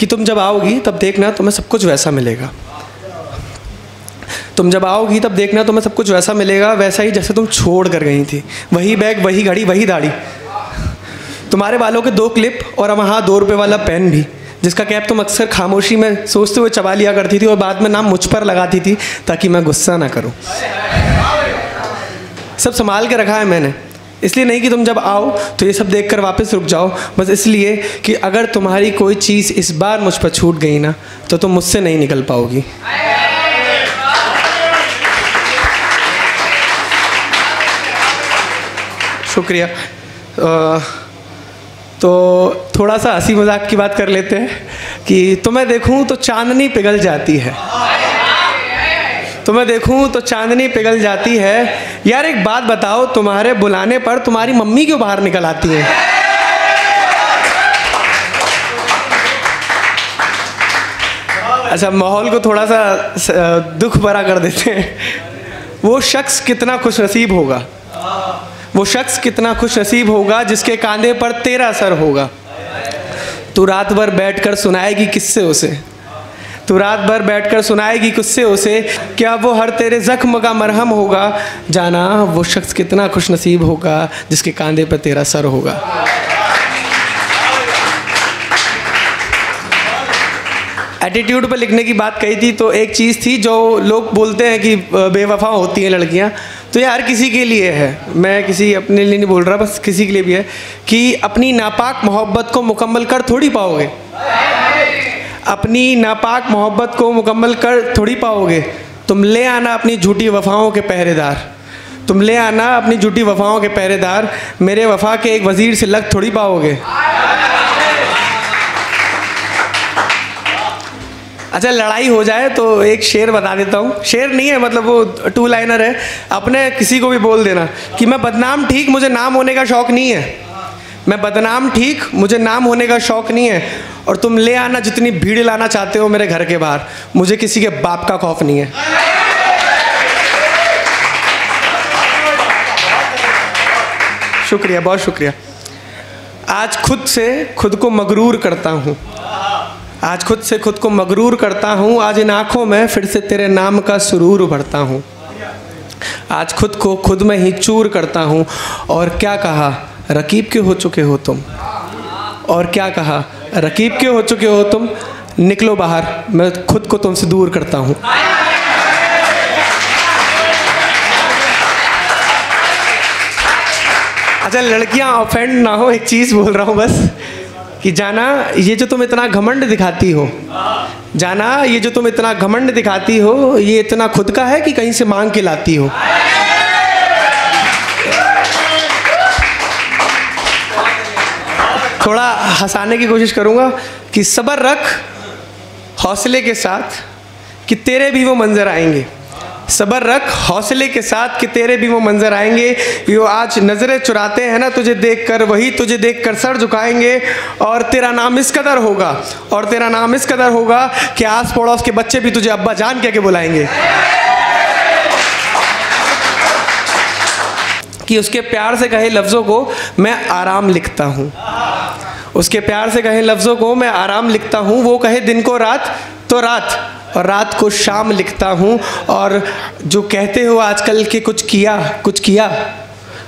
कि तुम जब आओगी तब देखना तुम्हें सब कुछ वैसा मिलेगा। तुम जब आओगी तब देखना तुम्हें सब कुछ वैसा मिलेगा, वैसा ही जैसे तुम छोड़ कर गई थी। वही बैग, वही घड़ी, वही दाढ़ी। तुम्हारे बालों के दो क्लिप और वहाँ दो रुपये वाला पेन भी, जिसका कैप तुम अक्सर खामोशी में सोचते हुए चबा लिया करती थी और बाद में नाम मुझ पर लगाती थी ताकि मैं गुस्सा ना करूँ। सब संभाल के रखा है मैंने। इसलिए नहीं कि तुम जब आओ तो ये सब देखकर वापस रुक जाओ बस इसलिए कि अगर तुम्हारी कोई चीज़ इस बार मुझ पर छूट गई ना तो तुम मुझसे नहीं निकल पाओगी। शुक्रिया। अ, तो थोड़ा सा हँसी मज़ाक की बात कर लेते हैं कि तुम्हें देखूँ तो चांदनी पिघल जाती है। तुम्हें देखूँ तो चांदनी पिघल जाती है यार एक बात बताओ, तुम्हारे बुलाने पर तुम्हारी मम्मी क्यों बाहर निकल आती है? अच्छा माहौल को थोड़ा सा दुख भरा कर देते हैं। वो शख्स कितना खुश नसीब होगा। वो शख्स कितना खुश नसीब होगा जिसके कांधे पर तेरा असर होगा। तू रात भर बैठकर सुनाएगी किससे उसे? तू रात भर बैठकर सुनाएगी किससे उसे, क्या वो हर तेरे जख्म का मरहम होगा? जाना, वो शख्स कितना खुश नसीब होगा, जिसके कांधे पर तेरा सर होगा। एटीट्यूड पर लिखने की बात कही थी तो एक चीज़ थी जो लोग बोलते हैं कि बेवफा होती हैं लड़कियाँ। तो ये हर किसी के लिए है। मैं किसी अपने लिए नहीं बोल रहा, बस किसी के लिए भी है कि अपनी नापाक मोहब्बत को मुकम्मल कर थोड़ी पाओगे। अपनी नापाक मोहब्बत को मुकम्मल कर थोड़ी पाओगे। तुम ले आना अपनी झूठी वफाओं के पहरेदार। तुम ले आना अपनी झूठी वफाओं के पहरेदार। मेरे वफा के एक वज़ीर से लग थोड़ी पाओगे। अच्छा लड़ाई हो जाए तो एक शेर बता देता हूँ। शेर नहीं है मतलब वो टू लाइनर है। अपने किसी को भी बोल देना कि मैं बदनाम ठीक, मुझे नाम होने का शौक़ नहीं है। मैं बदनाम ठीक, मुझे नाम होने का शौक़ नहीं है, और तुम ले आना जितनी भीड़ लाना चाहते हो मेरे घर के बाहर, मुझे किसी के बाप का खौफ नहीं है। शुक्रिया, बहुत शुक्रिया। आज खुद से खुद को मगरूर करता हूँ। आज खुद से खुद को मगरूर करता हूँ, आज इन आँखों में फिर से तेरे नाम का सुरूर भरता हूँ। आज खुद को खुद में ही चूर करता हूँ, और क्या कहा? रकीब के हो चुके हो तुम। और क्या कहा? रकीब के हो चुके हो तुम, निकलो बाहर। मैं खुद को तुमसे दूर करता हूँ। अच्छा लड़कियाँ ऑफेंड ना हो, एक चीज़ बोल रहा हूँ बस, कि जाना, ये जो तुम इतना घमंड दिखाती हो, जाना, ये जो तुम इतना घमंड दिखाती हो, ये इतना खुद का है कि कहीं से मांग के लाती हो? थोड़ा हंसाने की कोशिश करूँगा कि सब्र रख हौसले के साथ कि तेरे भी वो मंज़र आएँगे। सबर रख हौसले के साथ कि तेरे भी वो मंजर आएँगे। जो आज नज़रें चुराते हैं ना तुझे देखकर, वही तुझे देखकर सर झुकाएँगे और तेरा नाम इस कदर होगा, और तेरा नाम इस कदर होगा कि आस पड़ोस के बच्चे भी तुझे अब्बा जान कह के बुलाएँगे। कि उसके प्यार से कहे लफ्ज़ों को मैं आराम लिखता हूँ। उसके प्यार से कहे लफ्ज़ों को मैं आराम लिखता हूँ, वो कहे दिन को रात तो रात, और रात को शाम लिखता हूँ, और जो कहते हो आजकल के कुछ किया कुछ किया,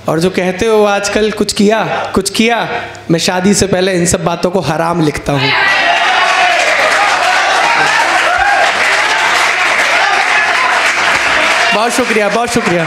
और जो कहते हो आजकल कुछ किया कुछ किया, मैं शादी से पहले इन सब बातों को हराम लिखता हूँ। बहुत शुक्रिया बहुत शुक्रिया।